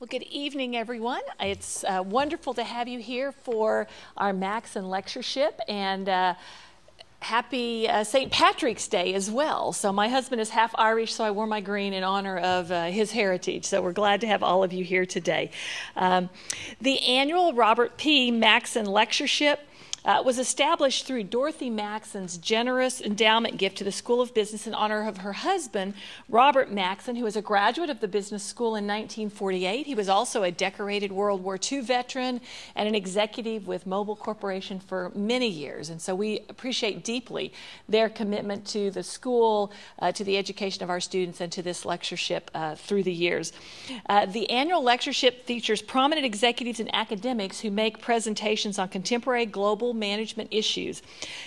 Well, good evening, everyone. It's uh, wonderful to have you here for our Maxon lectureship and uh, happy uh, St. Patrick's Day as well. So, my husband is half Irish, so I wore my green in honor of uh, his heritage. So, we're glad to have all of you here today. Um, the annual Robert P. Maxon lectureship uh, was established through Dorothy Maxon's generous endowment gift to the School of Business in honor of her husband, Robert Maxon, who was a graduate of the business school in 1948. He was also a decorated World War II veteran and an executive with Mobil Corporation for many years. And so we appreciate deeply their commitment to the school, uh, to the education of our students, and to this lectureship uh, through the years. Uh, the annual lectureship features prominent executives and academics who make presentations on contemporary global management issues.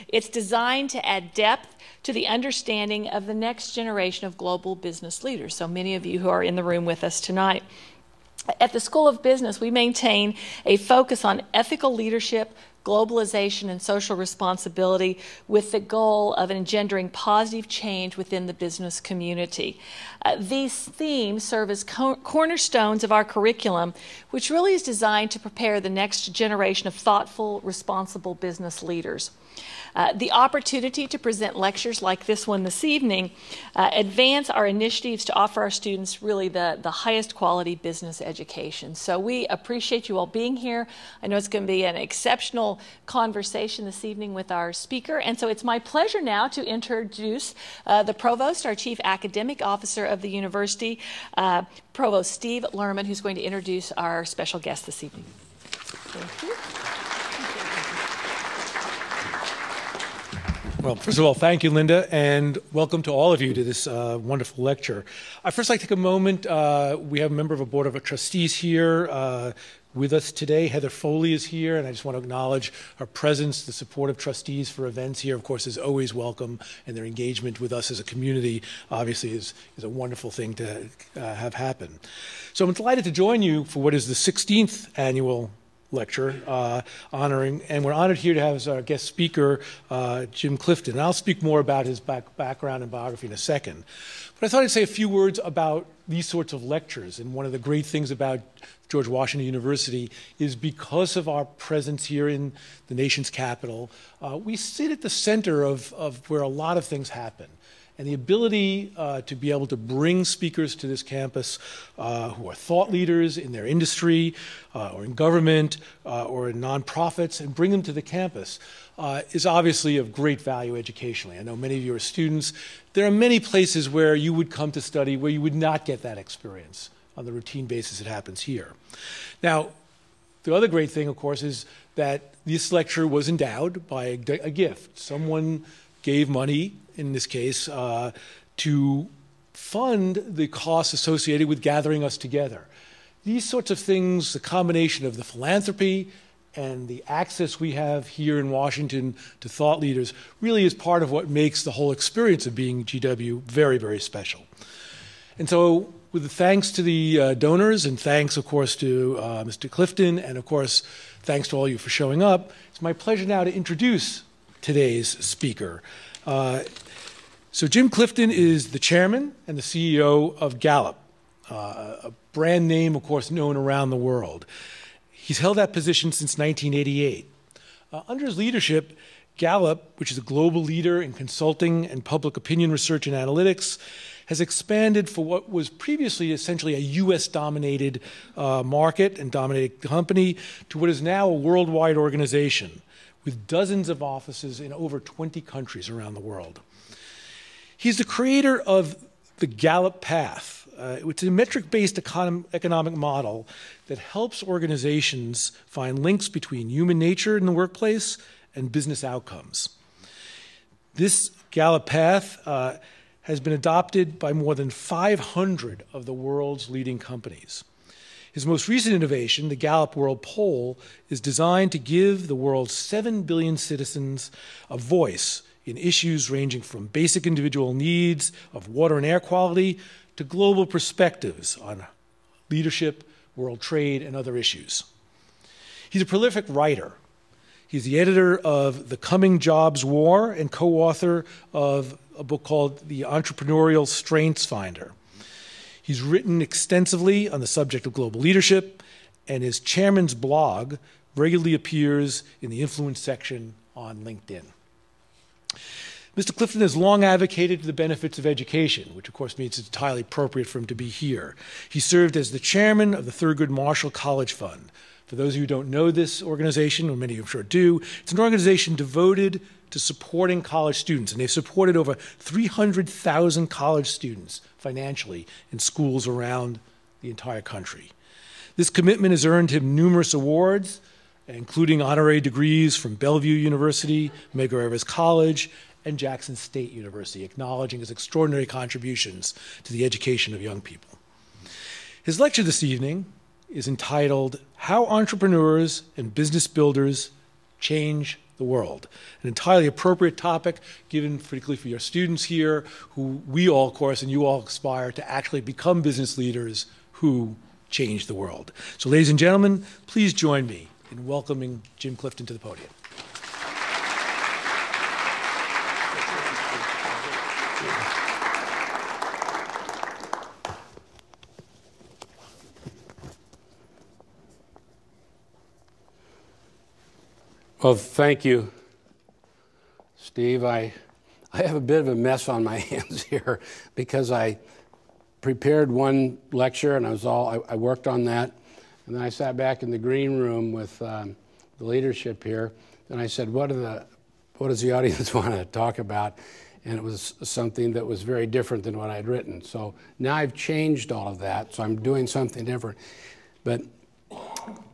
It's designed to add depth to the understanding of the next generation of global business leaders. So many of you who are in the room with us tonight. At the School of Business, we maintain a focus on ethical leadership, globalization, and social responsibility with the goal of engendering positive change within the business community. Uh, these themes serve as co- cornerstones of our curriculum, which really is designed to prepare the next generation of thoughtful, responsible business leaders. Uh, the opportunity to present lectures like this one this evening uh, advance our initiatives to offer our students really the, the highest quality business education. So we appreciate you all being here. I know it's going to be an exceptional conversation this evening with our speaker. And so it's my pleasure now to introduce uh, the provost, our chief academic officer of the university, uh, Provost Steve Lerman, who's going to introduce our special guest this evening. Thank you. Well, first of all, thank you, Linda, and welcome to all of you to this uh, wonderful lecture. I'd first like to take a moment. Uh, we have a member of a board of trustees here uh, with us today. Heather Foley is here, and I just want to acknowledge her presence. The support of trustees for events here, of course, is always welcome, and their engagement with us as a community obviously is, is a wonderful thing to uh, have happen. So I'm delighted to join you for what is the 16th annual lecture uh, honoring, and we're honored here to have as our guest speaker uh, Jim Clifton. And I'll speak more about his back, background and biography in a second. But I thought I'd say a few words about these sorts of lectures. And one of the great things about George Washington University is because of our presence here in the nation's capital, uh, we sit at the center of, of where a lot of things happen and the ability uh, to be able to bring speakers to this campus uh, who are thought leaders in their industry uh, or in government uh, or in nonprofits and bring them to the campus uh, is obviously of great value educationally. I know many of you are students. There are many places where you would come to study where you would not get that experience on the routine basis it happens here. Now, the other great thing, of course, is that this lecture was endowed by a, a gift. Someone gave money in this case, uh, to fund the costs associated with gathering us together. These sorts of things, the combination of the philanthropy and the access we have here in Washington to thought leaders, really is part of what makes the whole experience of being GW very, very special. And so, with thanks to the uh, donors, and thanks, of course, to uh, Mr. Clifton, and of course, thanks to all of you for showing up, it's my pleasure now to introduce today's speaker. Uh, so, Jim Clifton is the chairman and the CEO of Gallup, uh, a brand name, of course, known around the world. He's held that position since 1988. Uh, under his leadership, Gallup, which is a global leader in consulting and public opinion research and analytics, has expanded for what was previously essentially a US dominated uh, market and dominated company to what is now a worldwide organization with dozens of offices in over 20 countries around the world. He's the creator of the Gallup Path, uh, which is a metric based econ- economic model that helps organizations find links between human nature in the workplace and business outcomes. This Gallup Path uh, has been adopted by more than 500 of the world's leading companies. His most recent innovation, the Gallup World Poll, is designed to give the world's 7 billion citizens a voice in issues ranging from basic individual needs of water and air quality to global perspectives on leadership, world trade, and other issues. He's a prolific writer. He's the editor of The Coming Jobs War and co author of a book called The Entrepreneurial Strengths Finder. He's written extensively on the subject of global leadership, and his chairman's blog regularly appears in the influence section on LinkedIn. Mr. Clifton has long advocated the benefits of education, which of course means it's entirely appropriate for him to be here. He served as the chairman of the Thurgood Marshall College Fund. For those of you who don't know this organization, or many of you I'm sure do, it's an organization devoted to supporting college students, and they've supported over 300,000 college students financially in schools around the entire country. This commitment has earned him numerous awards, including honorary degrees from Bellevue University, Medgar Evers College, and Jackson State University, acknowledging his extraordinary contributions to the education of young people. His lecture this evening is entitled How Entrepreneurs and Business Builders Change the World. An entirely appropriate topic given particularly for your students here, who we all, of course, and you all aspire to actually become business leaders who change the world. So, ladies and gentlemen, please join me in welcoming Jim Clifton to the podium. Well, thank you, Steve. I, I have a bit of a mess on my hands here because I prepared one lecture and I was all I, I worked on that, and then I sat back in the green room with um, the leadership here, and I said, "What are the what does the audience want to talk about?" And it was something that was very different than what I'd written. So now I've changed all of that, so I'm doing something different. But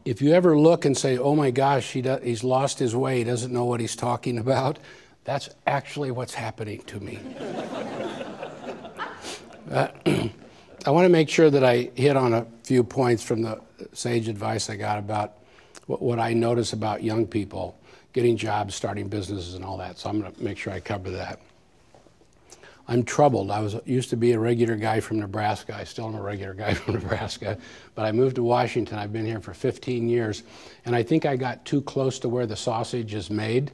if you ever look and say, oh my gosh, he does, he's lost his way, he doesn't know what he's talking about, that's actually what's happening to me. uh, I want to make sure that I hit on a few points from the sage advice I got about what, what I notice about young people getting jobs, starting businesses, and all that. So I'm going to make sure I cover that. I'm troubled. I was used to be a regular guy from Nebraska. I still am a regular guy from Nebraska, but I moved to Washington. I've been here for 15 years, and I think I got too close to where the sausage is made.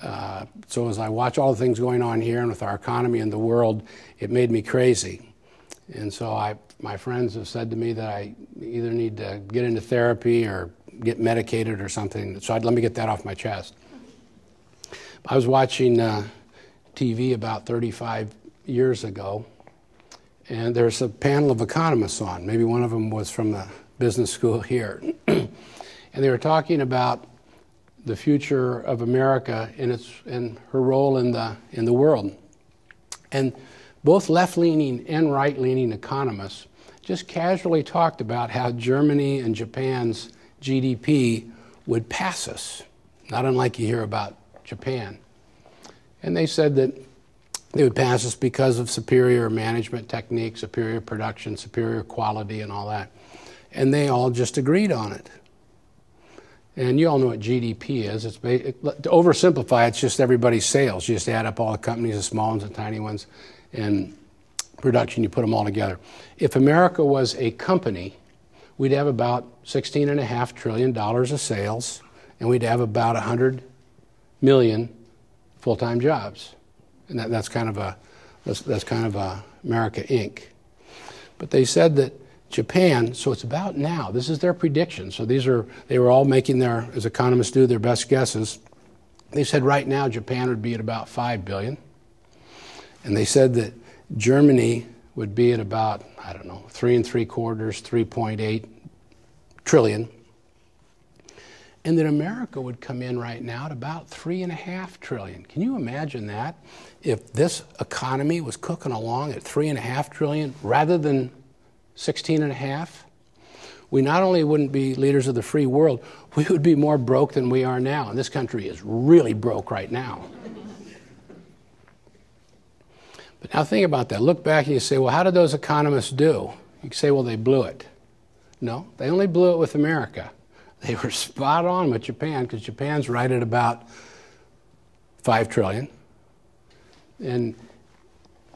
Uh, so as I watch all the things going on here and with our economy and the world, it made me crazy. And so I, my friends have said to me that I either need to get into therapy or get medicated or something. So I'd, let me get that off my chest. I was watching. Uh, TV about 35 years ago, and there's a panel of economists on. Maybe one of them was from the business school here. and they were talking about the future of America and, its, and her role in the, in the world. And both left leaning and right leaning economists just casually talked about how Germany and Japan's GDP would pass us, not unlike you hear about Japan. And they said that they would pass us because of superior management techniques, superior production, superior quality, and all that. And they all just agreed on it. And you all know what GDP is. It's it, to oversimplify, it's just everybody's sales. You just add up all the companies, the small ones and tiny ones, and production. You put them all together. If America was a company, we'd have about sixteen and a half trillion dollars of sales, and we'd have about hundred million full-time jobs, and that, that's kind of a that's, that's kind of a America Inc. But they said that Japan, so it's about now. This is their prediction. So these are they were all making their, as economists do, their best guesses. They said right now Japan would be at about five billion, and they said that Germany would be at about I don't know three and three quarters, three point eight trillion, and that America would come in right now at about three and a half trillion. Can you imagine that? If this economy was cooking along at three and a half trillion rather than 16 and a half, we not only wouldn't be leaders of the free world, we would be more broke than we are now. And this country is really broke right now. But now think about that. Look back and you say, well, how did those economists do? You say, well, they blew it. No, they only blew it with America. They were spot on with Japan because Japan's right at about 5 trillion. And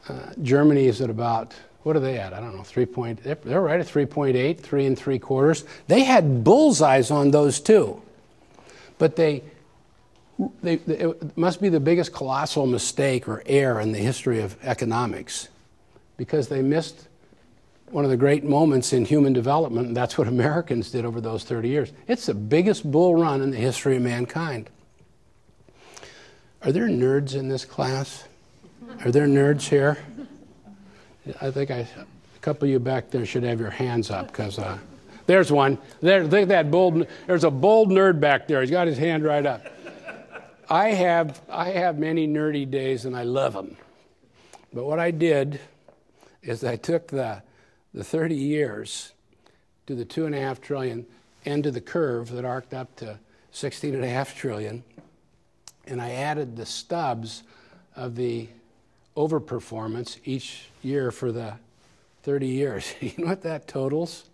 uh, Germany is at about, what are they at? I don't know, 3 point, they're right at 3.8, 3 and 3 quarters. They had bullseyes on those too. But they, they, it must be the biggest colossal mistake or error in the history of economics because they missed one of the great moments in human development, and that's what Americans did over those 30 years. It's the biggest bull run in the history of mankind. Are there nerds in this class? Are there nerds here? I think I, a couple of you back there should have your hands up because uh, there's one. There, think that bold. There's a bold nerd back there. He's got his hand right up. I have I have many nerdy days and I love them. But what I did is I took the the 30 years to the two and a half trillion end of the curve that arced up to 16 and a half trillion, and I added the stubs of the overperformance each year for the 30 years. you know what that totals?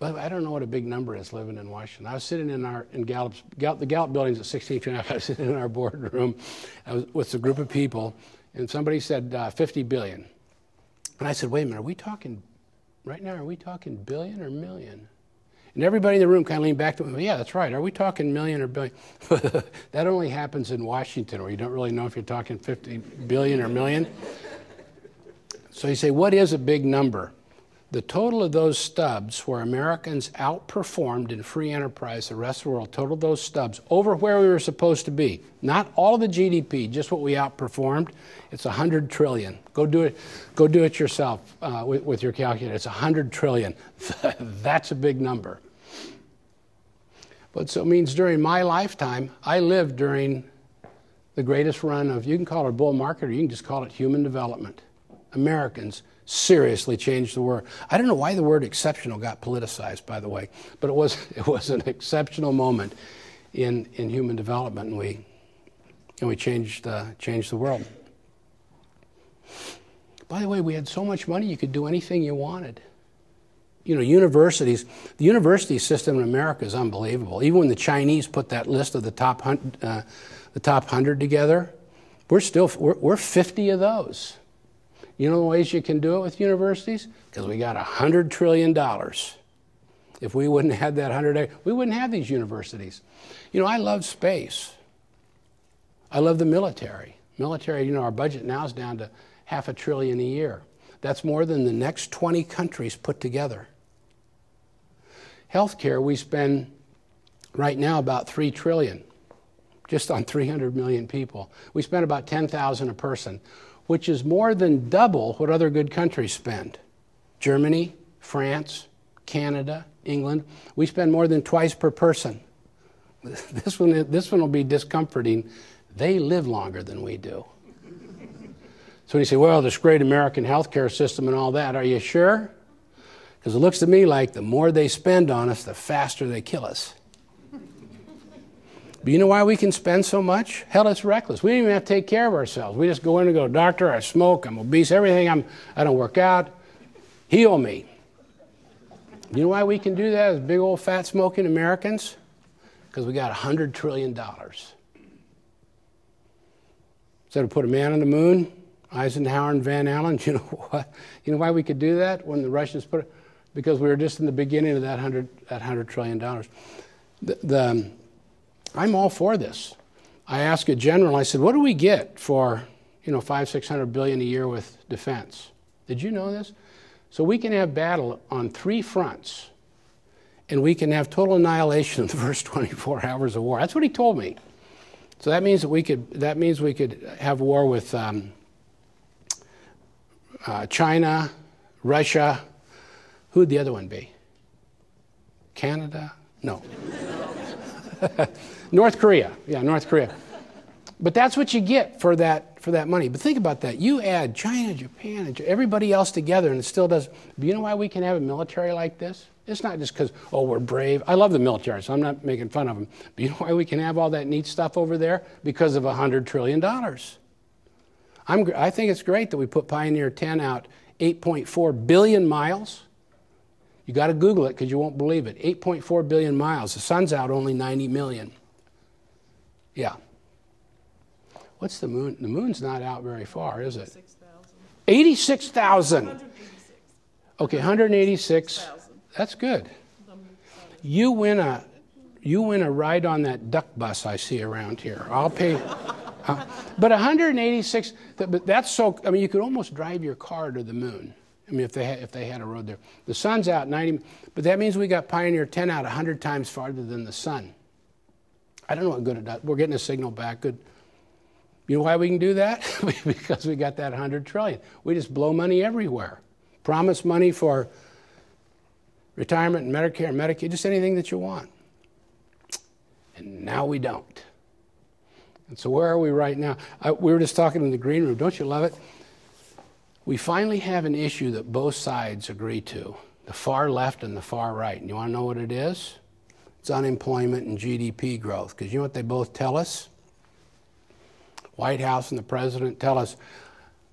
I don't know what a big number is living in Washington. I was sitting in our in Gallup's Gallup, the Gallup buildings at 16th and I was sitting in our boardroom I was with a group of people, and somebody said uh, 50 billion, and I said, "Wait a minute, are we talking right now? Are we talking billion or million?" And everybody in the room kind of leaned back to me. Yeah, that's right. Are we talking million or billion? that only happens in Washington, where you don't really know if you're talking 50 billion or million. so you say, what is a big number? The total of those stubs where Americans outperformed in free enterprise the rest of the world, total those stubs over where we were supposed to be. Not all of the GDP, just what we outperformed. It's 100 trillion. Go do it, go do it yourself uh, with, with your calculator. It's 100 trillion. That's a big number. But so it means during my lifetime, I lived during the greatest run of, you can call it a bull market or you can just call it human development. Americans seriously changed the world. I don't know why the word exceptional got politicized, by the way, but it was, it was an exceptional moment in, in human development, and we, and we changed, uh, changed the world. By the way, we had so much money you could do anything you wanted you know, universities, the university system in America is unbelievable. Even when the Chinese put that list of the top, uh, the top 100 together, we're still, we're, we're 50 of those. You know the ways you can do it with universities? Because we got $100 trillion. If we wouldn't have that 100, we wouldn't have these universities. You know, I love space. I love the military. Military, you know, our budget now is down to half a trillion a year. That's more than the next 20 countries put together. Healthcare, we spend right now about 3 trillion just on 300 million people. We spend about 10,000 a person, which is more than double what other good countries spend. Germany, France, Canada, England, we spend more than twice per person. This one, this one will be discomforting. They live longer than we do. So when you say, well, this great American healthcare system and all that, are you sure? Because it looks to me like the more they spend on us, the faster they kill us. But you know why we can spend so much? Hell, it's reckless. We don't even have to take care of ourselves. We just go in and go, Doctor, I smoke, I'm obese, everything, I'm, I don't work out. Heal me. You know why we can do that as big old fat smoking Americans? Because we got $100 trillion. Instead of put a man on the moon, Eisenhower and Van Allen, you know what? You know why we could do that when the Russians put it? because we were just in the beginning of that hundred that hundred trillion dollars. The, the, I'm all for this. I asked a general. I said, "What do we get for you know five six hundred billion a year with defense?" Did you know this? So we can have battle on three fronts, and we can have total annihilation in the first 24 hours of war. That's what he told me. So that means that we could that means we could have war with um, uh, China, Russia, who would the other one be? Canada? No. North Korea. Yeah, North Korea. But that's what you get for that for that money. But think about that. You add China, Japan, and everybody else together, and it still does. Do you know why we can have a military like this? It's not just because oh we're brave. I love the military, so I'm not making fun of them. But you know why we can have all that neat stuff over there? Because of a hundred trillion dollars. I'm, I think it's great that we put Pioneer 10 out 8.4 billion miles. You got to Google it because you won't believe it. 8.4 billion miles. The sun's out only 90 million. Yeah. What's the moon? The moon's not out very far, is it? 86,000. Okay, 186. That's good. You win a you win a ride on that duck bus I see around here. I'll pay. Uh, but 186. But that's so. I mean, you could almost drive your car to the moon. I mean, if they had, if they had a road there. The sun's out 90, but that means we got Pioneer 10 out 100 times farther than the sun. I don't know what good it does. We're getting a signal back. Good. You know why we can do that? because we got that 100 trillion. We just blow money everywhere. Promise money for retirement and Medicare and Medicaid, just anything that you want. And now we don't. And so, where are we right now? I, we were just talking in the green room. Don't you love it? We finally have an issue that both sides agree to the far left and the far right. And you want to know what it is? It's unemployment and GDP growth. Because you know what they both tell us? White House and the president tell us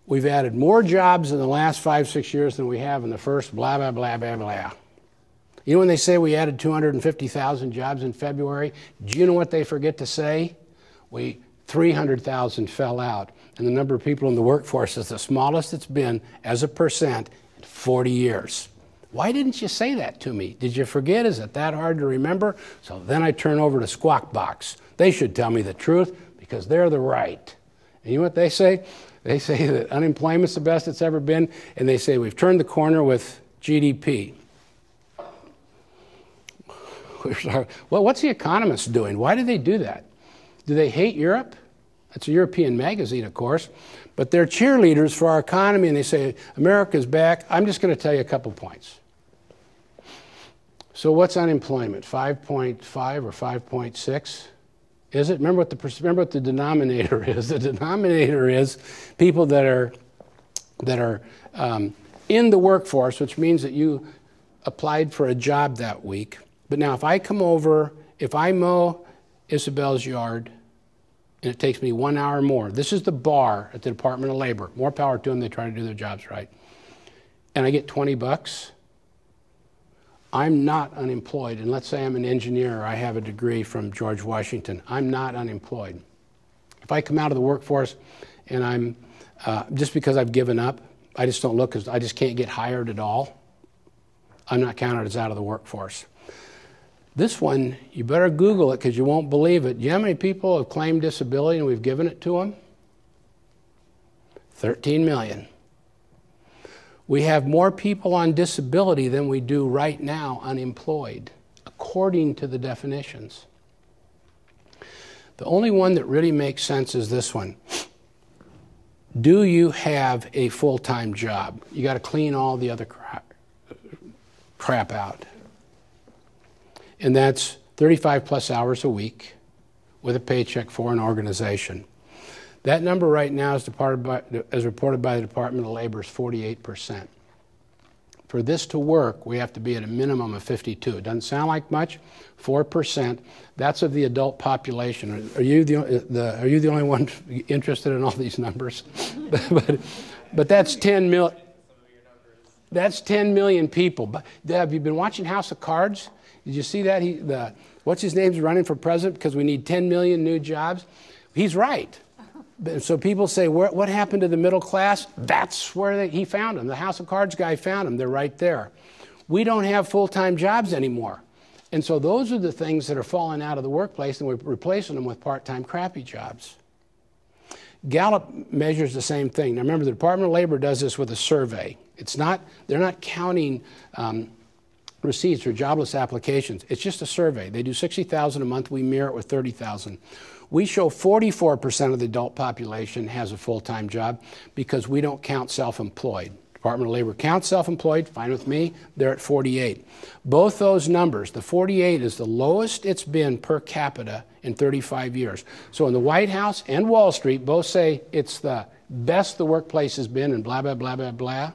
we've added more jobs in the last five, six years than we have in the first, blah, blah, blah, blah, blah. You know when they say we added 250,000 jobs in February? Do you know what they forget to say? We 300,000 fell out, and the number of people in the workforce is the smallest it's been as a percent in 40 years. Why didn't you say that to me? Did you forget? Is it that hard to remember? So then I turn over to Squawk Box. They should tell me the truth because they're the right. And you know what they say? They say that unemployment's the best it's ever been, and they say we've turned the corner with GDP. Well, what's the economists doing? Why do they do that? Do they hate Europe? That's a European magazine, of course. But they're cheerleaders for our economy, and they say, America's back. I'm just going to tell you a couple points. So, what's unemployment? 5.5 or 5.6? Is it? Remember what, the, remember what the denominator is. The denominator is people that are, that are um, in the workforce, which means that you applied for a job that week. But now, if I come over, if I mow Isabel's yard, and it takes me one hour more, this is the bar at the Department of Labor. More power to them, they try to do their jobs right. And I get 20 bucks. I'm not unemployed. And let's say I'm an engineer, I have a degree from George Washington. I'm not unemployed. If I come out of the workforce and I'm, uh, just because I've given up, I just don't look, I just can't get hired at all, I'm not counted as out of the workforce. This one, you better Google it because you won't believe it. Do you know how many people have claimed disability and we've given it to them? 13 million. We have more people on disability than we do right now unemployed, according to the definitions. The only one that really makes sense is this one. Do you have a full time job? You got to clean all the other crap, crap out and that's 35 plus hours a week with a paycheck for an organization. That number right now, is by, as reported by the Department of Labor, is 48%. For this to work, we have to be at a minimum of 52. It doesn't sound like much, 4%. That's of the adult population. Are you the, the are you the only one interested in all these numbers? but, but that's 10 million. That's 10 million people. But have you been watching House of Cards? Did you see that? He, the, what's his name's running for president because we need 10 million new jobs? He's right. So people say, what happened to the middle class? That's where they, he found them. The House of Cards guy found them. They're right there. We don't have full time jobs anymore. And so those are the things that are falling out of the workplace, and we're replacing them with part time crappy jobs. Gallup measures the same thing. Now remember, the Department of Labor does this with a survey. It's not, they're not counting um, receipts or jobless applications. It's just a survey. They do 60,000 a month. We mirror it with 30,000. We show 44% of the adult population has a full-time job because we don't count self-employed. Department of Labor counts self-employed, fine with me, they're at 48. Both those numbers, the 48 is the lowest it's been per capita in 35 years. So in the White House and Wall Street both say it's the best the workplace has been and blah, blah, blah, blah, blah.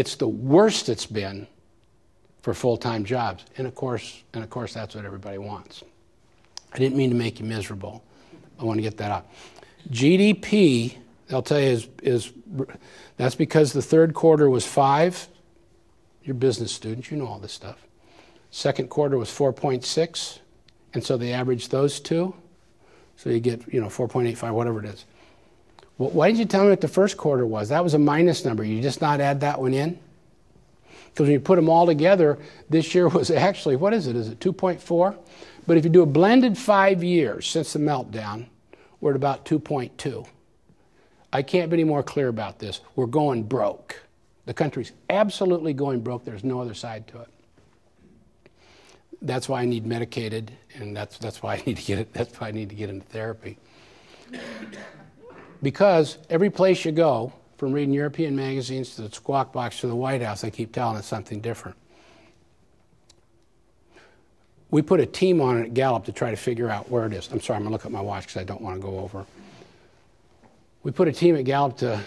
It's the worst it's been for full-time jobs. And of course, and of course that's what everybody wants. I didn't mean to make you miserable. I want to get that out. GDP, they'll tell you, is, is that's because the third quarter was five. You're business students, you know all this stuff. Second quarter was 4.6, and so they averaged those two. So you get, you know, 4.85, whatever it is. Well, why didn't you tell me what the first quarter was? That was a minus number. You just not add that one in? Because when you put them all together, this year was actually, what is it? Is it 2.4? But if you do a blended five years since the meltdown, we're at about 2.2. I can't be any more clear about this. We're going broke. The country's absolutely going broke. There's no other side to it. That's why I need medicated, and that's, that's why I need to get it. That's why I need to get into therapy. Because every place you go, from reading European magazines to the Squawk Box to the White House, they keep telling us something different. We put a team on it at Gallup to try to figure out where it is. I'm sorry, I'm going to look at my watch because I don't want to go over. We put a team at Gallup to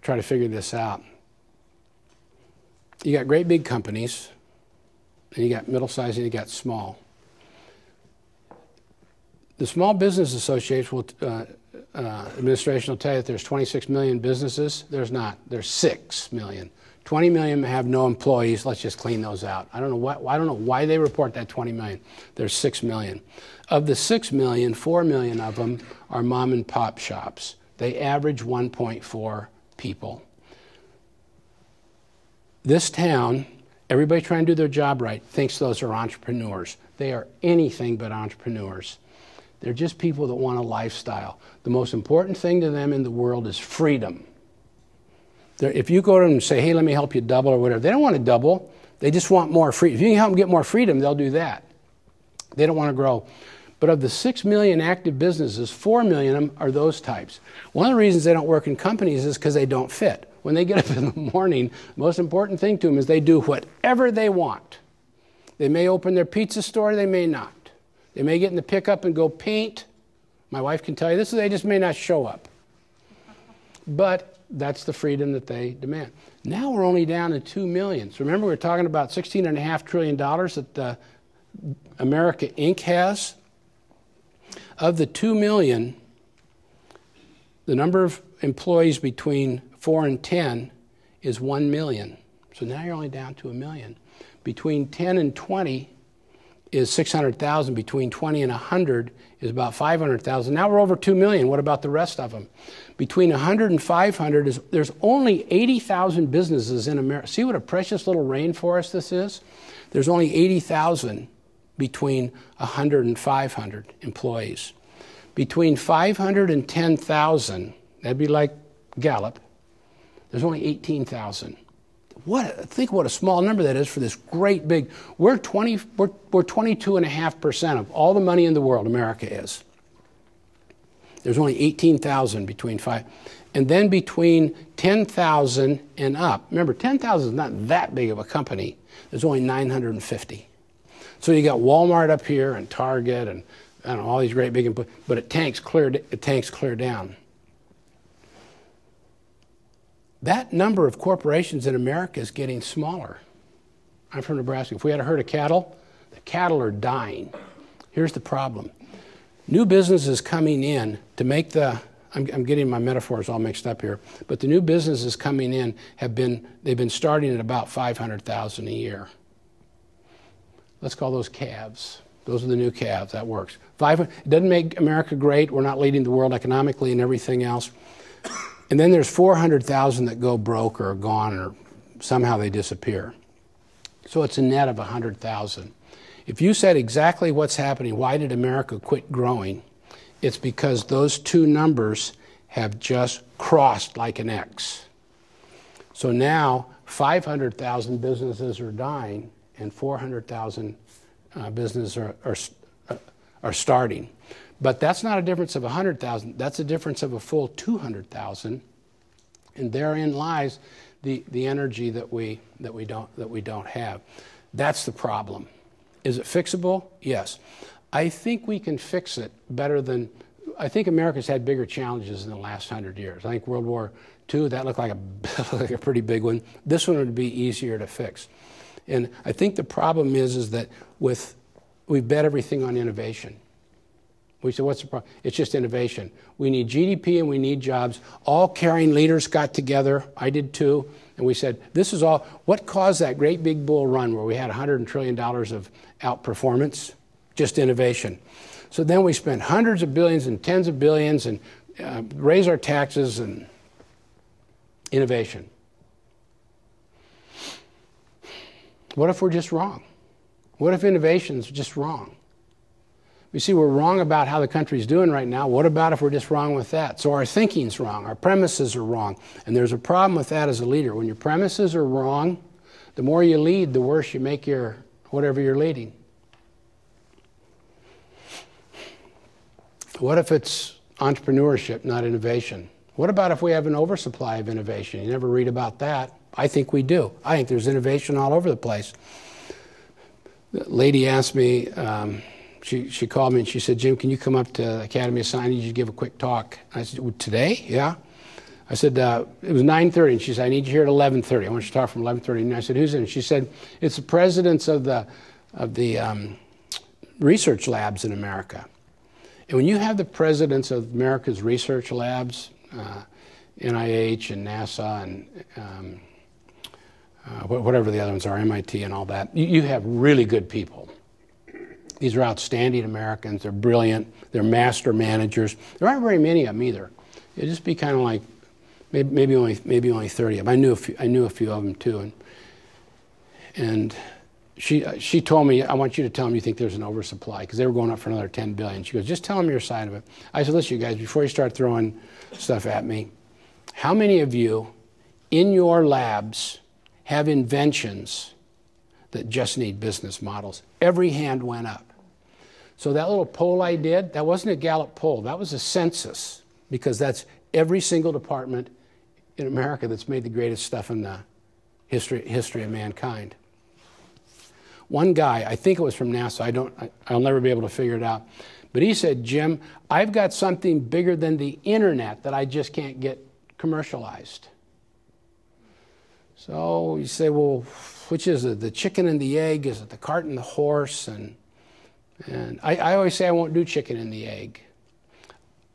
try to figure this out. You got great big companies, and you got middle sized, and you got small. The Small Business Association will, uh, uh, administration will tell you that there's 26 million businesses. There's not. There's 6 million. 20 million have no employees. Let's just clean those out. I don't know why, I don't know why they report that 20 million. There's 6 million. Of the 6 million, 4 million of them are mom and pop shops. They average 1.4 people. This town, everybody trying to do their job right, thinks those are entrepreneurs. They are anything but entrepreneurs. They're just people that want a lifestyle. The most important thing to them in the world is freedom. They're, if you go to them and say, hey, let me help you double or whatever, they don't want to double. They just want more freedom. If you can help them get more freedom, they'll do that. They don't want to grow. But of the 6 million active businesses, 4 million of them are those types. One of the reasons they don't work in companies is because they don't fit. When they get up in the morning, the most important thing to them is they do whatever they want. They may open their pizza store, they may not. They may get in the pickup and go paint. My wife can tell you this, they just may not show up. But that's the freedom that they demand. Now we're only down to 2 million. So remember, we are talking about $16.5 trillion that uh, America Inc. has. Of the 2 million, the number of employees between 4 and 10 is 1 million. So now you're only down to a million. Between 10 and 20 is 600,000. Between 20 and 100 is about 500,000. Now we're over 2 million. What about the rest of them? Between 100 and 500 is there's only 80,000 businesses in America. See what a precious little rainforest this is? There's only 80,000 between 100 and 500 employees. Between 500 and 10,000, that'd be like Gallup, there's only 18,000. What, think what a small number that is for this great big. We're, 20, we're, we're 22.5% of all the money in the world, America is. There's only 18,000 between five. And then between 10,000 and up, remember, 10,000 is not that big of a company. There's only 950. So you got Walmart up here and Target and know, all these great big, but it tanks clear, it tanks clear down. That number of corporations in America is getting smaller. I'm from Nebraska. If we had a herd of cattle, the cattle are dying. Here's the problem new businesses coming in to make the I'm, I'm, getting my metaphors all mixed up here, but the new businesses coming in have been they've been starting at about 500,000 a year. Let's call those calves. Those are the new calves. That works. Five, it doesn't make America great. We're not leading the world economically and everything else. And then there's 400,000 that go broke or gone or somehow they disappear. So it's a net of 100,000. If you said exactly what's happening, why did America quit growing? It's because those two numbers have just crossed like an X. So now 500,000 businesses are dying and 400,000 uh, businesses are, are, uh, are starting. But that's not a difference of 100,000. That's a difference of a full 200,000. And therein lies the, the energy that we, that, we don't, that we don't have. That's the problem. Is it fixable? Yes. I think we can fix it better than. I think America's had bigger challenges in the last hundred years. I think World War II, that looked like a, like a pretty big one. This one would be easier to fix. And I think the problem is, is that with, we bet everything on innovation. We said, what's the problem? It's just innovation. We need GDP and we need jobs. All caring leaders got together. I did too. And we said, this is all, what caused that great big bull run where we had $100 trillion of outperformance? Just innovation. So then we spent hundreds of billions and tens of billions and uh, raise our taxes and innovation. What if we're just wrong? What if innovation's just wrong? We see we're wrong about how the country's doing right now. What about if we're just wrong with that? So our thinking's wrong, our premises are wrong. And there's a problem with that as a leader. When your premises are wrong, the more you lead, the worse you make your whatever you're leading. What if it's entrepreneurship, not innovation? What about if we have an oversupply of innovation? You never read about that. I think we do. I think there's innovation all over the place. The lady asked me, um, she, she called me and she said, Jim, can you come up to Academy of Science? I need you to give a quick talk. I said, today? Yeah. I said, uh, it was 9.30, and she said, I need you here at 11.30. I want you to talk from 11.30. And I said, who's in? She said, it's the presidents of the, of the um, research labs in America. And when you have the presidents of America's research labs, uh, NIH and NASA and um, uh, whatever the other ones are, MIT and all that, you, you have really good people. These are outstanding Americans. They're brilliant. They're master managers. There aren't very many of them either. It'd just be kind of like maybe, maybe only maybe only 30 of them. I knew a few, I knew a few of them too, and and she she told me I want you to tell them you think there's an oversupply because they were going up for another 10 billion. She goes, just tell them your side of it. I said, listen, you guys, before you start throwing stuff at me, how many of you in your labs have inventions that just need business models? Every hand went up. So that little poll I did, that wasn't a Gallup poll, that was a census because that's every single department in America that's made the greatest stuff in the history, history of mankind. One guy, I think it was from NASA, I don't, I, will never be able to figure it out, but he said, Jim, I've got something bigger than the internet that I just can't get commercialized. So you say, well, which is it, the chicken and the egg? Is it the cart and the horse? And and I, I always say I won't do chicken and the egg.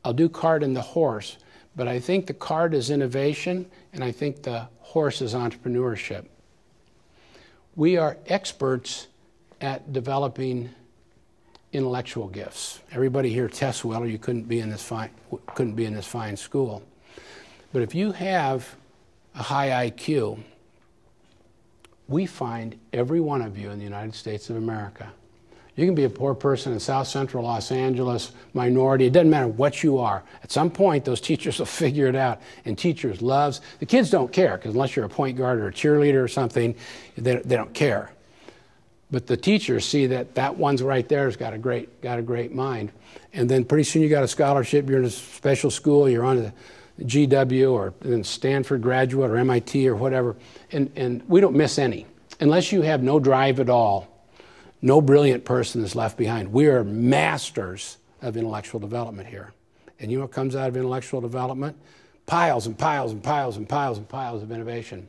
I'll do cart and the horse. But I think the cart is innovation, and I think the horse is entrepreneurship. We are experts at developing intellectual gifts. Everybody here tests well, or you couldn't be in this fine, couldn't be in this fine school. But if you have a high IQ, we find every one of you in the United States of America you can be a poor person in South Central Los Angeles, minority. It doesn't matter what you are. At some point, those teachers will figure it out. And teachers loves the kids don't care because unless you're a point guard or a cheerleader or something, they, they don't care. But the teachers see that that one's right there has got a great got a great mind, and then pretty soon you got a scholarship. You're in a special school. You're on a GW or then Stanford graduate or MIT or whatever, and and we don't miss any unless you have no drive at all no brilliant person is left behind. We are masters of intellectual development here. And you know what comes out of intellectual development? Piles and piles and piles and piles and piles of innovation.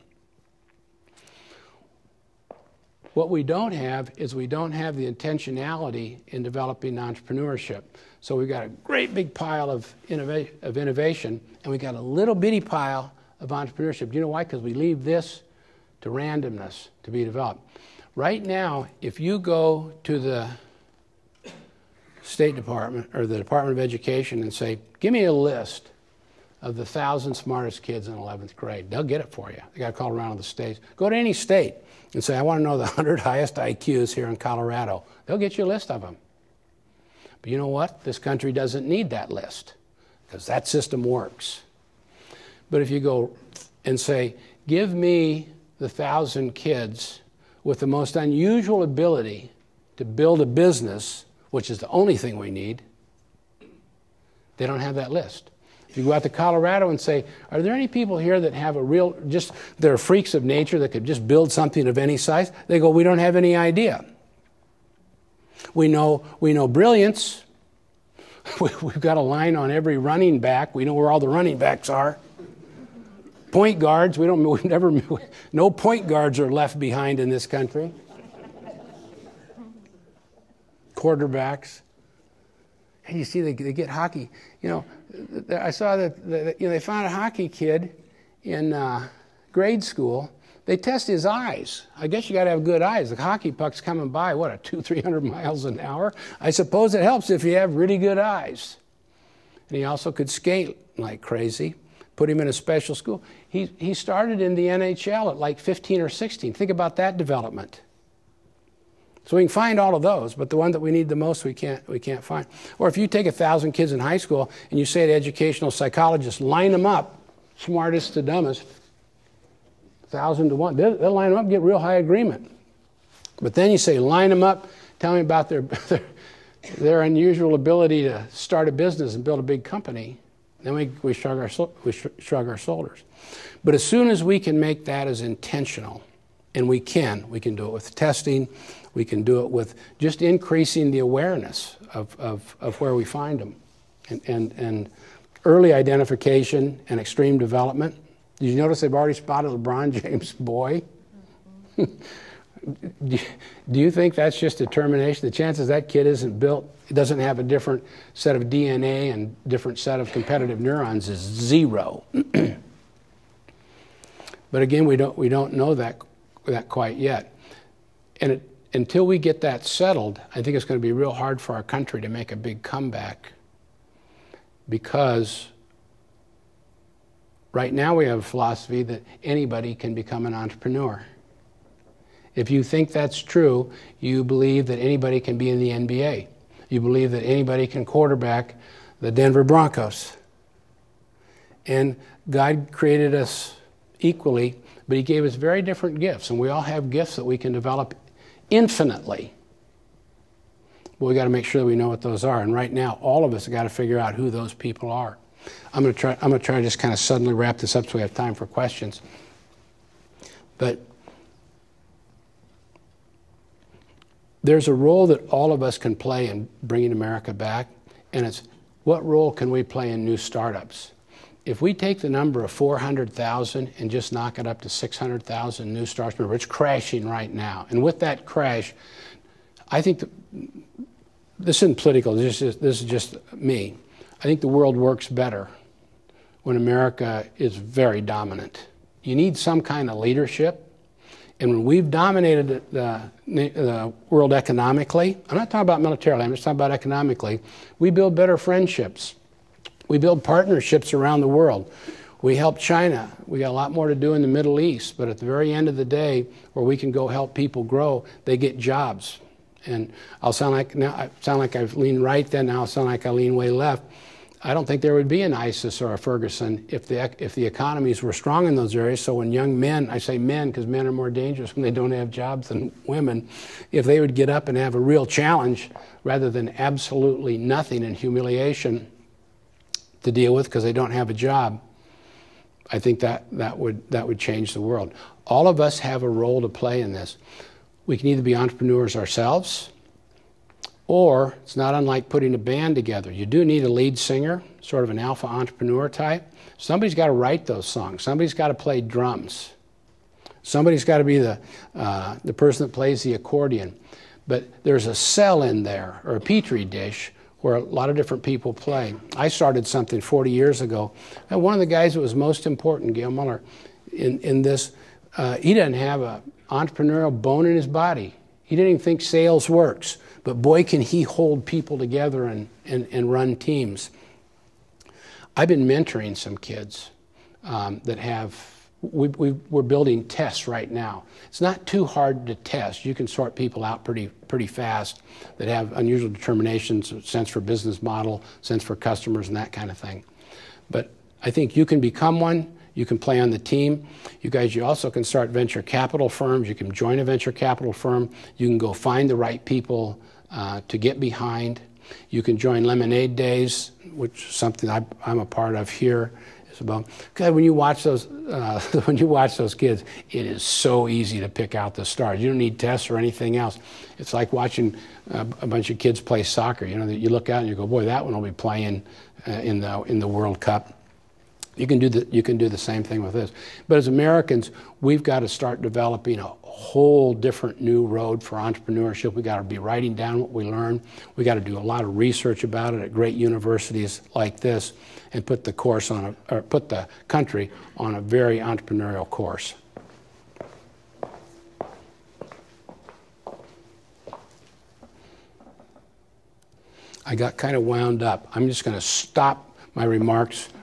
What we don't have is we don't have the intentionality in developing entrepreneurship. So we've got a great big pile of, innova- of innovation, and we've got a little bitty pile of entrepreneurship. Do you know why? Because we leave this to randomness to be developed. Right now, if you go to the State Department or the Department of Education and say, give me a list of the thousand smartest kids in 11th grade, they'll get it for you. They got to call around the states. Go to any state and say, I want to know the 100 highest IQs here in Colorado. They'll get you a list of them. But you know what? This country doesn't need that list because that system works. But if you go and say, give me the thousand kids with the most unusual ability to build a business, which is the only thing we need, they don't have that list. If you go out to Colorado and say, Are there any people here that have a real, just, they're freaks of nature that could just build something of any size? They go, We don't have any idea. We know, we know brilliance. We've got a line on every running back. We know where all the running backs are. Point guards, we don't, we've never, no point guards are left behind in this country. Quarterbacks. Hey, you see, they, they get hockey. You know, I saw that, that you know, they found a hockey kid in uh, grade school. They test his eyes. I guess you got to have good eyes. The hockey puck's coming by, what, a two, three hundred miles an hour? I suppose it helps if you have really good eyes. And he also could skate like crazy put him in a special school. He, he started in the NHL at like 15 or 16. Think about that development. So we can find all of those, but the one that we need the most, we can't, we can't find. Or if you take a thousand kids in high school and you say to educational psychologists, line them up, smartest to dumbest, thousand to one, they'll, they'll line them up, get real high agreement. But then you say, line them up, tell me about their, their, their unusual ability to start a business and build a big company. Then we, we, shrug our, we shrug our shoulders. But as soon as we can make that as intentional, and we can, we can do it with testing, we can do it with just increasing the awareness of, of, of where we find them. And, and, and early identification and extreme development. Did you notice they've already spotted LeBron James' boy? do you think that's just determination? The chances that kid isn't built, doesn't have a different set of DNA and different set of competitive neurons is zero. but again, we don't, we don't know that, that quite yet. And it, until we get that settled, I think it's going to be real hard for our country to make a big comeback because right now we have a philosophy that anybody can become an entrepreneur. If you think that's true, you believe that anybody can be in the NBA. You believe that anybody can quarterback the Denver Broncos. And God created us equally, but He gave us very different gifts, and we all have gifts that we can develop infinitely. But we got to make sure that we know what those are. And right now, all of us have got to figure out who those people are. I'm going to try. I'm going to try to just kind of suddenly wrap this up so we have time for questions. But there's a role that all of us can play in bringing America back, and it's what role can we play in new startups? If we take the number of 400,000 and just knock it up to 600,000 new startups, remember it's crashing right now. And with that crash, I think the, this isn't political, this is, this is just me. I think the world works better when America is very dominant. You need some kind of leadership. And when we've dominated the, the, world economically, I'm not talking about militarily, I'm just talking about economically, we build better friendships. We build partnerships around the world. We help China. We got a lot more to do in the Middle East, but at the very end of the day, where we can go help people grow, they get jobs. And I'll sound like now I sound like I've leaned right then. Now I sound like I lean way left. I don't think there would be an ISIS or a Ferguson if the if the economies were strong in those areas. So when young men, I say men because men are more dangerous when they don't have jobs than women, if they would get up and have a real challenge rather than absolutely nothing and humiliation to deal with because they don't have a job, I think that that would that would change the world. All of us have a role to play in this. We can either be entrepreneurs ourselves, or it's not unlike putting a band together. You do need a lead singer, sort of an alpha entrepreneur type. Somebody's got to write those songs. Somebody's got to play drums. Somebody's got to be the, uh, the person that plays the accordion. But there's a cell in there, or a petri dish, where a lot of different people play. I started something 40 years ago. And one of the guys that was most important, Gale Muller, in, in this, uh, he doesn't have an entrepreneurial bone in his body. He didn't even think sales works. But boy, can he hold people together and, and, and run teams. I've been mentoring some kids um, that have, we, we, we're building tests right now. It's not too hard to test. You can sort people out pretty, pretty fast that have unusual determinations, sense for business model, sense for customers, and that kind of thing. But I think you can become one. You can play on the team. You guys, you also can start venture capital firms. You can join a venture capital firm. You can go find the right people uh, to get behind. You can join Lemonade Days, which is something I, am a part of here. It's about God, when you watch those uh, when you watch those kids, it is so easy to pick out the stars. You don't need tests or anything else. It's like watching uh, a bunch of kids play soccer. You know, that you look out and you go, boy, that one will be playing uh, in the in the World Cup. You can do the you can do the same thing with this. But as Americans, we've got to start developing a whole different new road for entrepreneurship. We've got to be writing down what we learn. We've got to do a lot of research about it at great universities like this, and put the course on a or put the country on a very entrepreneurial course. I got kind of wound up. I'm just going to stop my remarks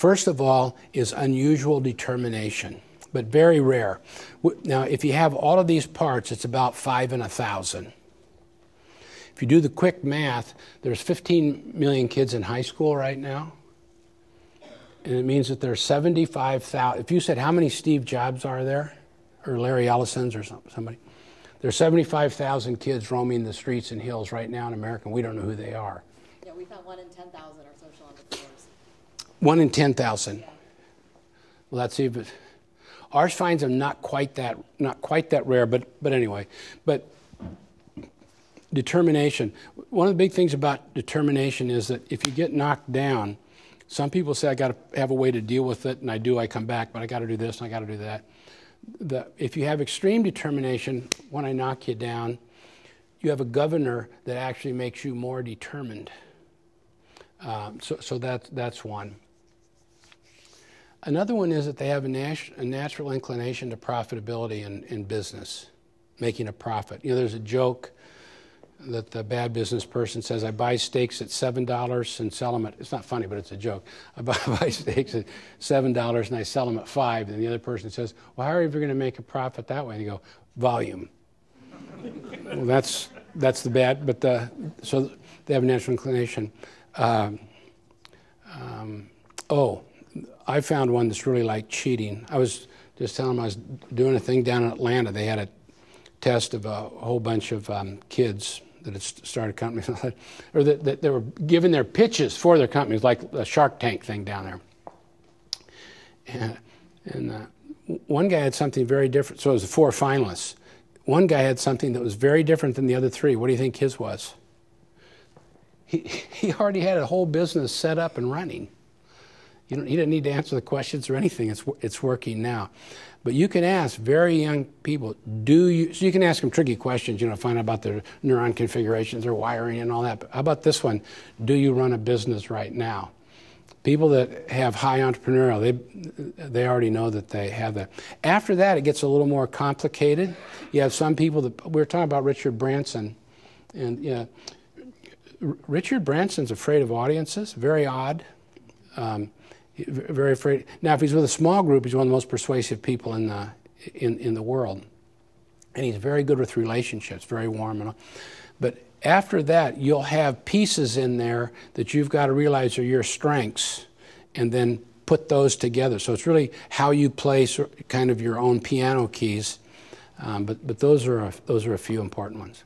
First of all, is unusual determination, but very rare. Now, if you have all of these parts, it's about five in a thousand. If you do the quick math, there's 15 million kids in high school right now. And it means that there's 75,000. If you said, how many Steve Jobs are there? Or Larry Ellison's or somebody? There's 75,000 kids roaming the streets and hills right now in America, and we don't know who they are. Yeah, we found one in 10,000 are social entrepreneurs. One in 10,000. Yeah. Well, that's even. Ours finds them not quite that not quite that rare, but but anyway, but determination. One of the big things about determination is that if you get knocked down, some people say I got to have a way to deal with it, and I do. I come back, but I got to do this and I got to do that. The, if you have extreme determination, when I knock you down, you have a governor that actually makes you more determined. Um, so, so that, that's one. Another one is that they have a, nat- a natural inclination to profitability in, in business, making a profit. You know, there's a joke that the bad business person says, I buy steaks at $7 and sell them at, it's not funny, but it's a joke. I buy, buy steaks at $7 and I sell them at 5 And the other person says, Well, how are you ever going to make a profit that way? And you go, Volume. well, that's, that's the bad, but the, so they have a natural inclination. Um, um, oh, I found one that's really like cheating. I was just telling them I was doing a thing down in Atlanta. They had a test of a whole bunch of um, kids that had started companies, or that, that, they were giving their pitches for their companies, like a Shark Tank thing down there. And, and uh, one guy had something very different. So it was four finalists. One guy had something that was very different than the other three. What do you think his was? He, he already had a whole business set up and running. You don't, he didn't need to answer the questions or anything. It's, it's working now. But you can ask very young people, do you, so you can ask them tricky questions, you know, find out about their neuron configurations, their wiring and all that. But how about this one? Do you run a business right now? People that have high entrepreneurial, they, they already know that they have that. After that, it gets a little more complicated. You have some people that, we were talking about Richard Branson, and yeah, Richard Branson's afraid of audiences, very odd. Um, very afraid. Now, if he's with a small group, he's one of the most persuasive people in the, in, in the world. And he's very good with relationships, very warm. And all. But after that, you'll have pieces in there that you've got to realize are your strengths and then put those together. So it's really how you play kind of your own piano keys. Um, but but those, are a, those are a few important ones.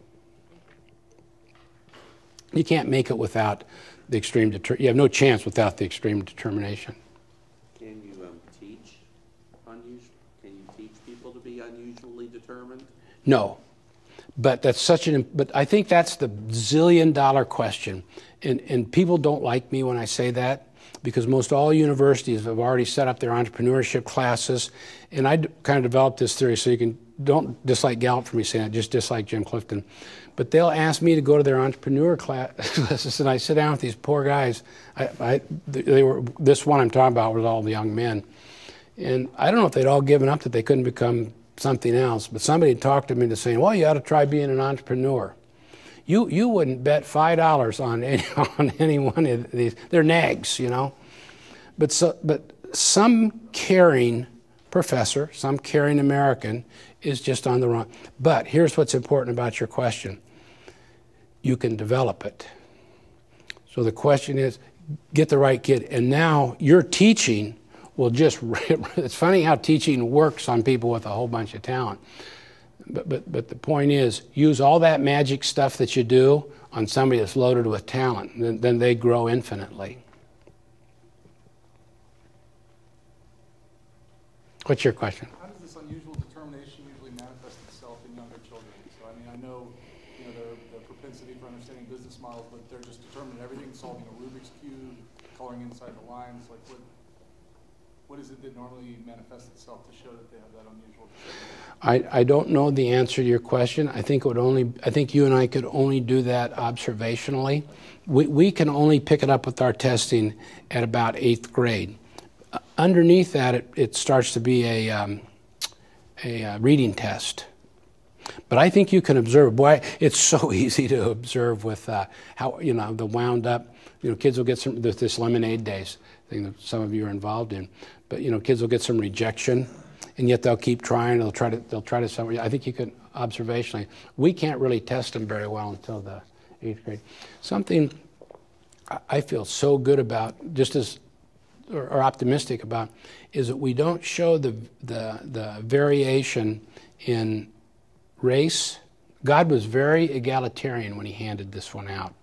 You can't make it without the extreme deter- you have no chance without the extreme determination. No. But that's such an, but I think that's the zillion dollar question. And, and people don't like me when I say that because most all universities have already set up their entrepreneurship classes. And I kind of developed this theory so you can, don't dislike Gallup for me saying it, just dislike Jim Clifton. But they'll ask me to go to their entrepreneur classes, and I sit down with these poor guys. I, I, they were, this one I'm talking about was all the young men. And I don't know if they'd all given up that they couldn't become something else, but somebody talked to me to saying, well, you ought to try being an entrepreneur. You, you wouldn't bet $5 on any, on any one of these. They're nags, you know. But, so, but some caring professor, some caring American is just on the wrong. But here's what's important about your question you can develop it. So the question is get the right kid. And now you're teaching will just, it's funny how teaching works on people with a whole bunch of talent. But, but, but the point is, use all that magic stuff that you do on somebody that's loaded with talent. Then, then they grow infinitely. What's your question? How does this unusual determination usually manifest itself in younger children? So, I mean, I know, you know, propensity for understanding business models, but they're just determined everything, solving a Rubik's Cube, coloring inside the lines. Like, what, what is it that normally manifests itself to show that they have that unusual? I, I don't know the answer to your question. I think it would only, I think you and I could only do that observationally. We, we can only pick it up with our testing at about eighth grade. Uh, underneath that, it, it starts to be a, um, a uh, reading test. But I think you can observe. Boy, it's so easy to observe with uh, how you know the wound up. You know, kids will get some this lemonade days thing that some of you are involved in. But you know, kids will get some rejection, and yet they'll keep trying. They'll try to they'll try to. Some, I think you can observationally. We can't really test them very well until the eighth grade. Something I- feel so good about, just as or, or optimistic about, is that we don't show the the the variation in race. God was very egalitarian when he handed this one out.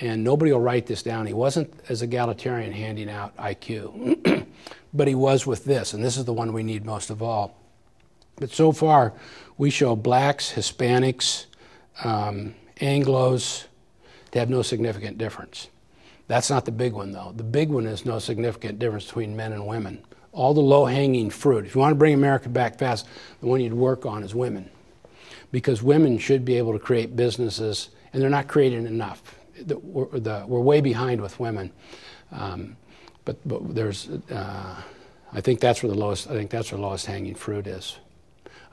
And nobody will write this down. He wasn't as egalitarian handing out IQ, but he was with this, and this is the one we need most of all. But so far, we show blacks, Hispanics, um, Anglos to have no significant difference. That's not the big one, though. The big one is no significant difference between men and women. All the low hanging fruit. If you want to bring America back fast, the one you'd work on is women because women should be able to create businesses, and they're not creating enough. The- We're, the, we're way behind with women, um, but, but there's, uh, I think that's where the lowest. I think that's where the lowest hanging fruit is.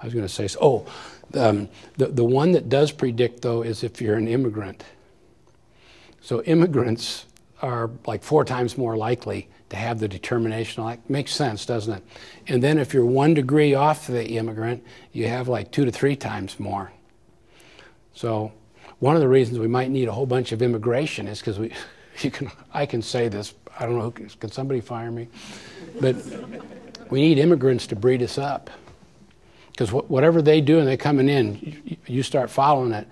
I was going to say, oh, um, the the one that does predict though is if you're an immigrant. So immigrants are like four times more likely to have the determination. Like makes sense, doesn't it? And then if you're one degree off the immigrant, you have like two to three times more. So one of the reasons we might need a whole bunch of immigration is because we, you can, I can say this. I don't know. Can somebody fire me? But we need immigrants to breed us up. Because whatever they do and they're coming in, you, you start following it.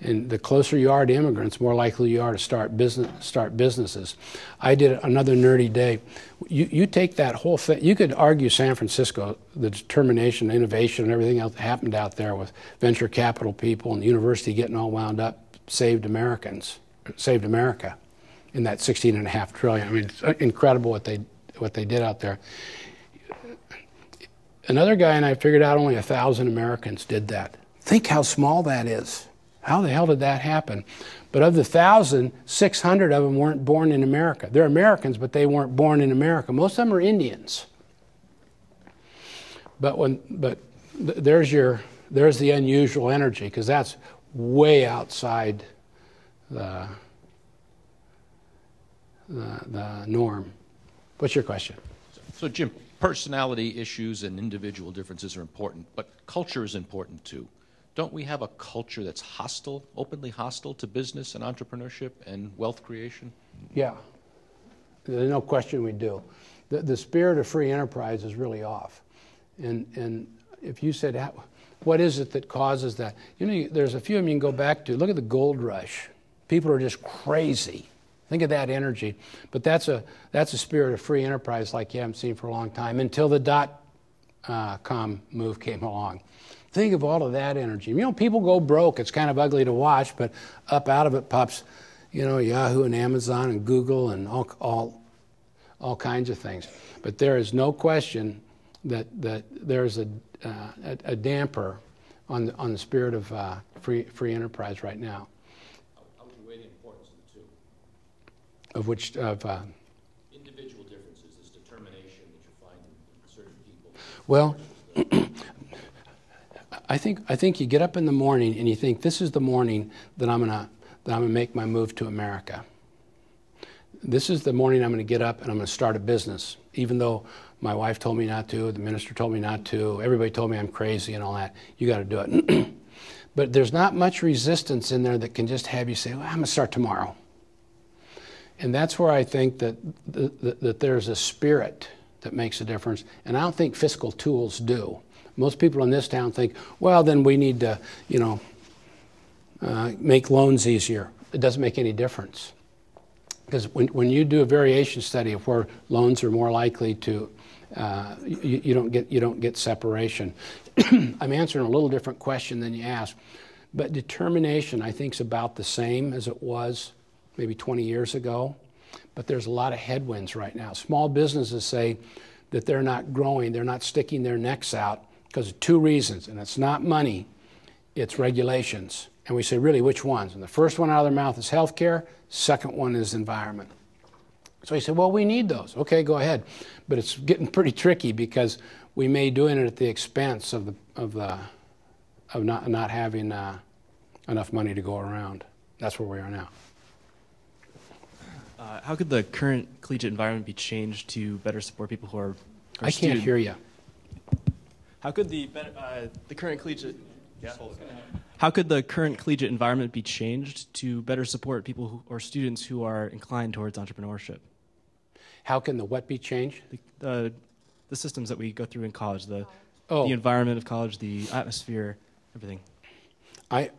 And the closer you are to immigrants, more likely you are to start business start businesses. I did another nerdy day. You, you take that whole thing. You could argue San Francisco, the determination, innovation, and everything else that happened out there with venture capital people and the university getting all wound up, saved Americans, saved America, in that 16 and a half trillion. I mean, it's uh, incredible what they what they did out there. Another guy and I figured out only a thousand Americans did that. Think how small that is. How the hell did that happen? But of the thousand, 600 of them weren't born in America. They're Americans, but they weren't born in America. Most of them are Indians. But when, but th- there's your, there's the unusual energy because that's way outside the, the, the norm. What's your question? So, Jim, personality issues and individual differences are important, but culture is important too. Don't we have a culture that's hostile, openly hostile to business and entrepreneurship and wealth creation? Yeah, there's no question we do. The, the spirit of free enterprise is really off. And, and if you said, what is it that causes that? You know, there's a few of them you can go back to. Look at the gold rush. People are just crazy. Think of that energy. But that's a, that's a spirit of free enterprise like you haven't seen for a long time until the dot uh, com move came along. Think of all of that energy. You know, people go broke. It's kind of ugly to watch, but up out of it pops, you know, Yahoo and Amazon and Google and all, all, all kinds of things. But there is no question that, that there's a, uh, a, a, damper on the, on the spirit of uh, free, free enterprise right now. How would you weigh the importance of the two? Of which, of, uh, Individual differences, this determination that you find in certain people. well, I think I think you get up in the morning and you think this is the morning that I'm gonna that I'm gonna make my move to America. This is the morning I'm gonna get up and I'm gonna start a business, even though my wife told me not to, the minister told me not to, everybody told me I'm crazy and all that. You got to do it. but there's not much resistance in there that can just have you say, well, I'm gonna start tomorrow. And that's where I think that, that, that there's a spirit that makes a difference. And I don't think fiscal tools do. Most people in this town think, well, then we need to, you know, uh, make loans easier. It doesn't make any difference. Because when, when you do a variation study of where loans are more likely to, uh, you, you, don't get, you don't get separation. I'm answering a little different question than you asked. But determination, I think, is about the same as it was maybe 20 years ago. But there's a lot of headwinds right now. Small businesses say, that they're not growing, they're not sticking their necks out because of two reasons, and it's not money, it's regulations. And we say, really, which ones? And the first one out of their mouth is healthcare, second one is environment. So he said, well, we need those. Okay, go ahead. But it's getting pretty tricky because we may doing it at the expense of the of the of not not having uh, enough money to go around. That's where we are now. Uh, how could the current collegiate environment be changed to better support people who are? I can't student? hear you. How could the uh, the current collegiate yeah. How could the current collegiate environment be changed to better support people who, or students who are inclined towards entrepreneurship? How can the what be changed? The, the, the systems that we go through in college, the, oh. the environment of college, the atmosphere, everything. I,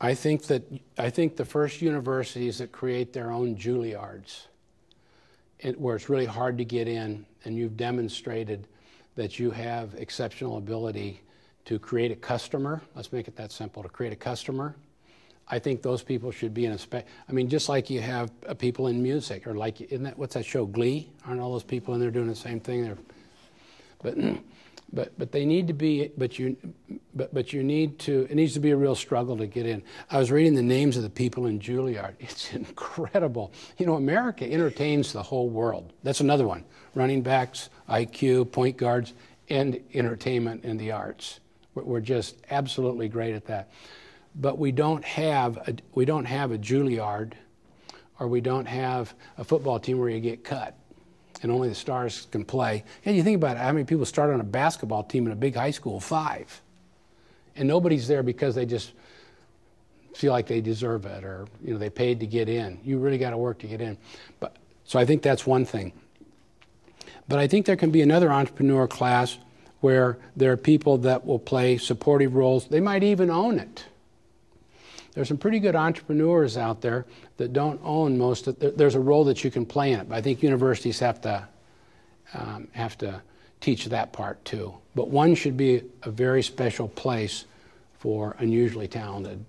I think that I think the first universities that create their own Juilliards, it, where it's really hard to get in, and you've demonstrated that you have exceptional ability to create a customer. Let's make it that simple to create a customer. I think those people should be in a spec. I mean, just like you have uh, people in music, or like in that what's that show, Glee? Aren't all those people in there doing the same thing? They're, but, but, but they need to be. But you, but, but you need to. It needs to be a real struggle to get in. I was reading the names of the people in Juilliard. It's incredible. You know, America entertains the whole world. That's another one. Running backs, IQ, point guards, and entertainment in the arts. We're just absolutely great at that. But we don't have a, we don't have a Juilliard or we don't have a football team where you get cut and only the stars can play. And you think about it, how many people start on a basketball team in a big high school? Five. And nobody's there because they just feel like they deserve it or you know they paid to get in. You really got to work to get in. But so I think that's one thing. But I think there can be another entrepreneur class where there are people that will play supportive roles. They might even own it. There's some pretty good entrepreneurs out there that don't own most of there's a role that you can play in it. But I think universities have to um, have to teach that part too. But one should be a very special place for unusually talented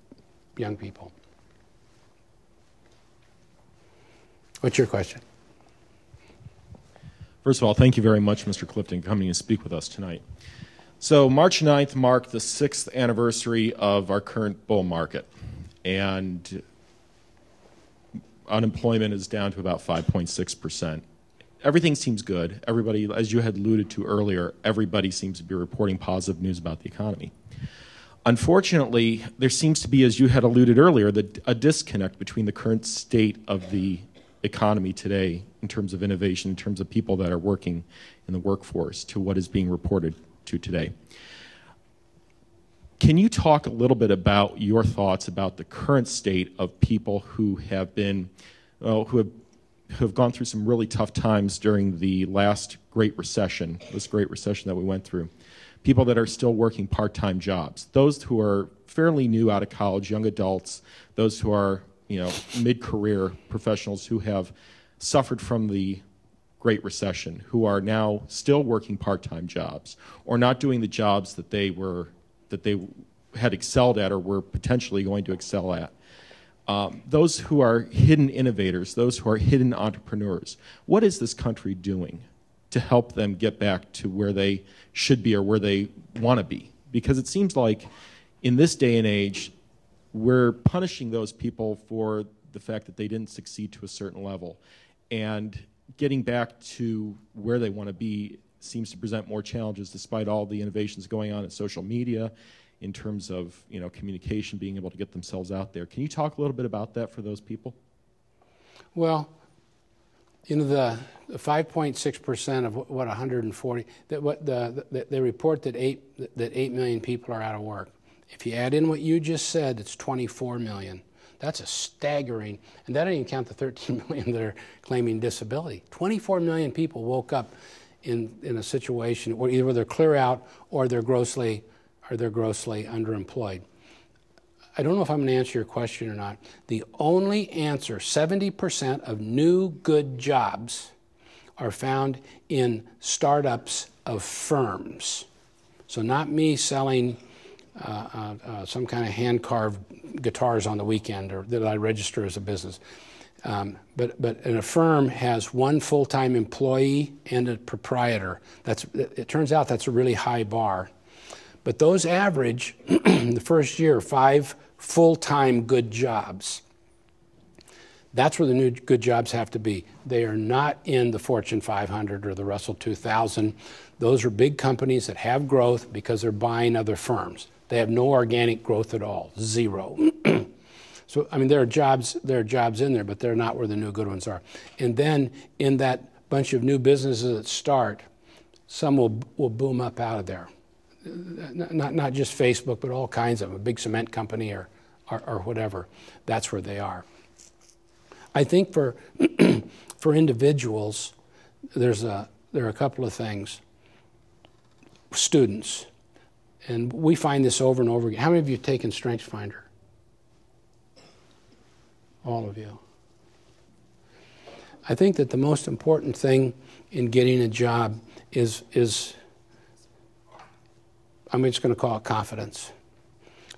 young people. What's your question? First of all, thank you very much, Mr. Clifton, coming to speak with us tonight. So, March 9th marked the sixth anniversary of our current bull market, and unemployment is down to about 5.6%. Everything seems good. Everybody, as you had alluded to earlier, everybody seems to be reporting positive news about the economy. Unfortunately, there seems to be, as you had alluded earlier, the, a disconnect between the current state of the economy today in terms of innovation, in terms of people that are working in the workforce, to what is being reported to today. Can you talk a little bit about your thoughts about the current state of people who have been, who have, who have gone through some really tough times during the last Great Recession, this Great Recession that we went through? People that are still working part time jobs, those who are fairly new out of college, young adults, those who are you know, mid-career professionals who have suffered from the Great Recession, who are now still working part-time jobs or not doing the jobs that they were that they had excelled at or were potentially going to excel at. Um, those who are hidden innovators, those who are hidden entrepreneurs, what is this country doing to help them get back to where they should be or where they want to be? Because it seems like in this day and age, we're punishing those people for the fact that they didn't succeed to a certain level. And getting back to where they want to be seems to present more challenges despite all the innovations going on in social media in terms of you know communication being able to get themselves out there can you talk a little bit about that for those people well you know the 5.6% of what 140 that what the, the, they report that 8 that 8 million people are out of work if you add in what you just said, it's 24 million. That's a staggering, and that doesn't even count the 13 million that are claiming disability. 24 million people woke up in, in a situation where either they're clear out or they're grossly or they're grossly underemployed. I don't know if I'm going to answer your question or not. The only answer 70% of new good jobs are found in startups of firms. So, not me selling uh, uh, uh, some kind of hand carved guitars on the weekend or that I register as a business. Um, but, but a firm has one full-time employee and a proprietor. That's, it turns out that's a really high bar. But those average, the first year, five full-time good jobs. That's where the new good jobs have to be. They are not in the Fortune 500 or the Russell 2000. Those are big companies that have growth because they're buying other firms. They have no organic growth at all, zero. so I mean, there are jobs, there are jobs in there, but they're not where the new good ones are. And then in that bunch of new businesses that start, some will will boom up out of there. Not not just Facebook, but all kinds of them, a big cement company or, or, or whatever. That's where they are. I think for for individuals, there's a there are a couple of things. Students, and we find this over and over again. How many of you have taken StrengthsFinder? All of you. I think that the most important thing in getting a job is is I'm just going to call it confidence.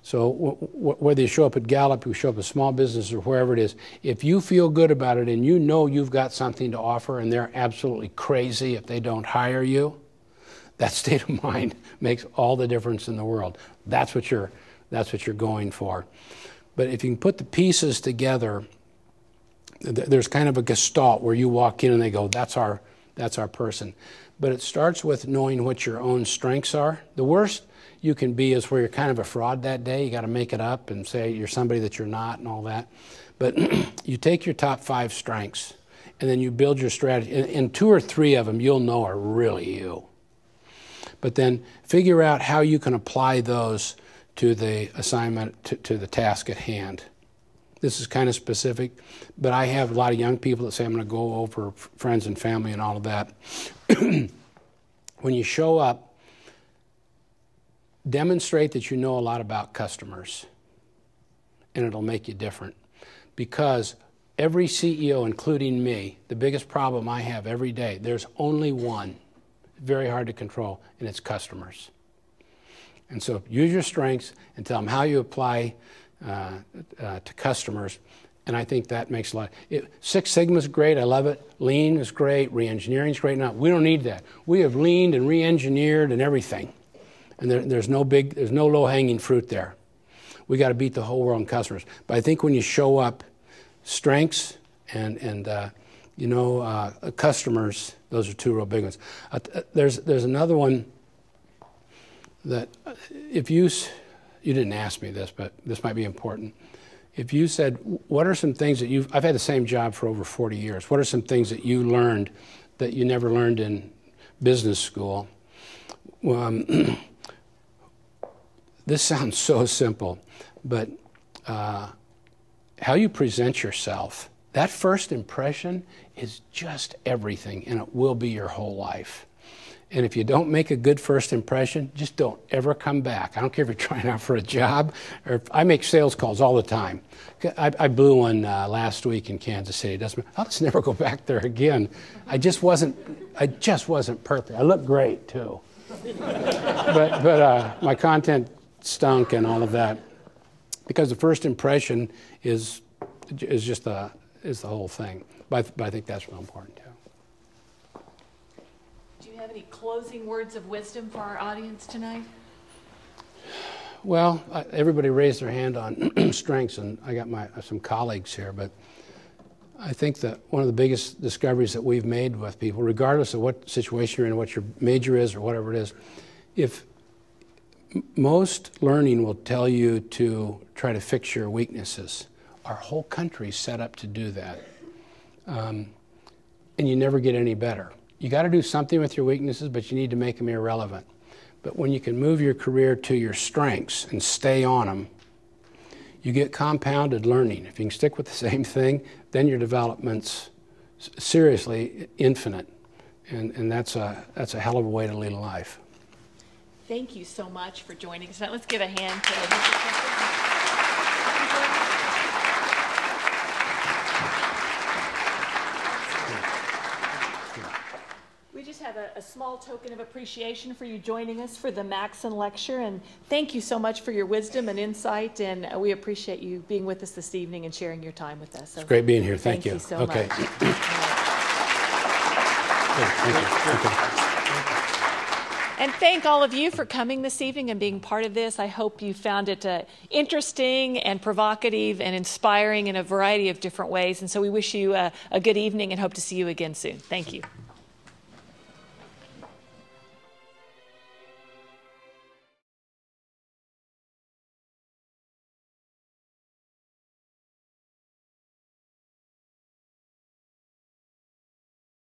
So whether you show up at Gallup, you show up at small business, or wherever it is, if you feel good about it and you know you've got something to offer, and they're absolutely crazy if they don't hire you, that state of mind makes all the difference in the world. That's what you're, that's what you're going for. But if you can put the pieces together, there's kind of a gestalt where you walk in and they go, "That's our, that's our person." But it starts with knowing what your own strengths are. The worst you can be is where you're kind of a fraud that day. You got to make it up and say you're somebody that you're not and all that. But you take your top five strengths and then you build your strategy. And, two or three of them you'll know are really you. But then figure out how you can apply those to the assignment, to, to the task at hand. This is kind of specific, but I have a lot of young people that say, I'm going to go over friends and family and all of that. when you show up, demonstrate that you know a lot about customers, and it'll make you different. Because every CEO, including me, the biggest problem I have every day, there's only one, very hard to control, and it's customers. And so use your strengths and tell them how you apply uh, uh, to customers. And I think that makes a lot. It, Six Sigma is great. I love it. Lean is great. Re-engineering is great. Now we don't need that. We have leaned and re-engineered and everything and there, there's no big, there's no low-hanging fruit there. We got to beat the whole world in customers. But I think when you show up, strengths and and uh, you know uh, customers, those are two real big ones. Uh, there's there's another one that if you you didn't ask me this, but this might be important. If you said, what are some things that you've, I've had the same job for over 40 years. What are some things that you learned that you never learned in business school? Um, This sounds so simple, but uh, how you present yourself, that first impression is just everything, and it will be your whole life. And if you don't make a good first impression, just don't ever come back. I don't care if you're trying out for a job or if, I make sales calls all the time. I, I blew one uh, last week in Kansas City. Doesn't I'll just never go back there again. I just wasn't. I just wasn't perfect. I looked great too, but but uh, my content stunk and all of that, because the first impression is is just the is the whole thing. But, but I think that's real important too. Have any closing words of wisdom for our audience tonight? Well, everybody raised their hand on strengths, and I got my some colleagues here, but I think that one of the biggest discoveries that we've made with people, regardless of what situation you're in, what your major is, or whatever it is, if most learning will tell you to try to fix your weaknesses. Our whole country's set up to do that. Um, and you never get any better. You got to do something with your weaknesses, but you need to make them irrelevant. But when you can move your career to your strengths and stay on them, you get compounded learning. If you can stick with the same thing, then your development's seriously infinite. And, and that's, a, that's a hell of a way to lead a life. Thank you so much for joining us. Let's give a hand to Mr. We just have a, small token of appreciation for you joining us for the Maxon Lecture. And thank you so much for your wisdom and insight. And uh, we appreciate you being with us this evening and sharing your time with us. So It's great being here. Thank, you. Thank you so okay. much. Thank you. Okay. And thank all of you for coming this evening and being part of this. I hope you found it uh, interesting and provocative and inspiring in a variety of different ways. And so we wish you uh, a good evening and hope to see you again soon. Thank you.